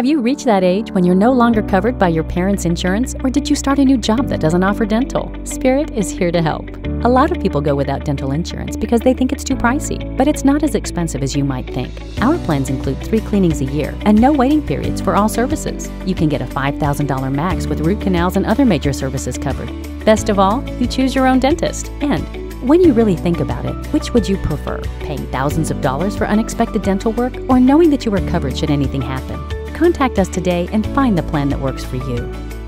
Have you reached that age when you're no longer covered by your parents' insurance, or did you start a new job that doesn't offer dental? Spirit is here to help. A lot of people go without dental insurance because they think it's too pricey, but it's not as expensive as you might think. Our plans include three cleanings a year and no waiting periods for all services. You can get a $5,000 max with root canals and other major services covered. Best of all, you choose your own dentist. And when you really think about it, which would you prefer? Paying thousands of dollars for unexpected dental work or knowing that you are covered should anything happen? Contact us today and find the plan that works for you.